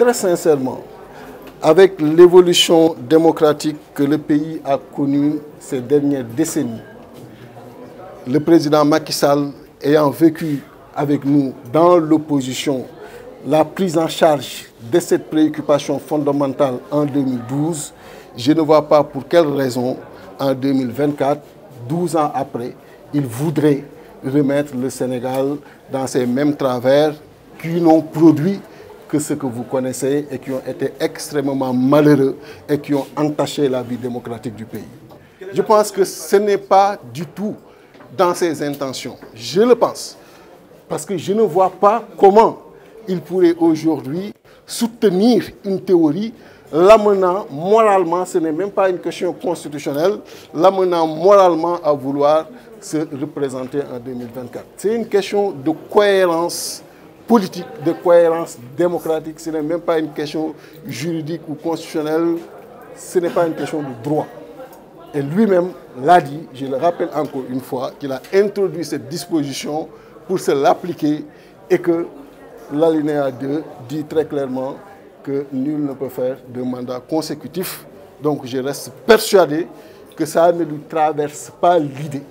très sincèrement, avec l'évolution démocratique que le pays a connue ces dernières décennies, le président Macky Sall ayant vécu avec nous dans l'opposition la prise en charge de cette préoccupation fondamentale en 2012, je ne vois pas pour quelle raison en 2024, 12 ans après, il voudrait remettre le Sénégal dans ces mêmes travers qui n'ont produit que ce que vous connaissez et qui ont été extrêmement malheureux et qui ont entaché la vie démocratique du pays. Je pense que ce n'est pas du tout dans ses intentions. Je le pense. Parce que je ne vois pas comment il pourrait aujourd'hui soutenir une théorie l'amenant moralement, ce n'est même pas une question constitutionnelle, l'amenant moralement à vouloir se représenter en 2024. C'est une question de cohérence politique, de cohérence démocratique, ce n'est même pas une question juridique ou constitutionnelle, ce n'est pas une question de droit. Et lui-même l'a dit, je le rappelle encore une fois, qu'il a introduit cette disposition pour se l'appliquer et que l'alinéa 2 dit très clairement que nul ne peut faire de mandat consécutif. Donc je reste persuadé que ça ne lui traverse pas l'idée